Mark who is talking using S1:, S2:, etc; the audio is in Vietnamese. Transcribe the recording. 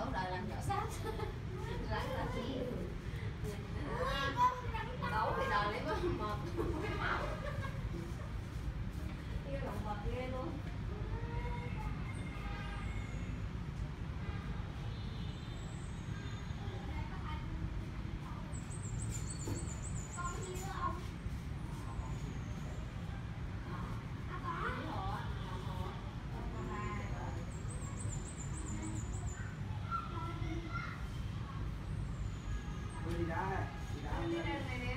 S1: khẩu đời làm nhỏ sát rắn là chi đấu thì đời lấy có mệt cái máu cái lòng vật ghê luôn. Mirá, mirá. mirá.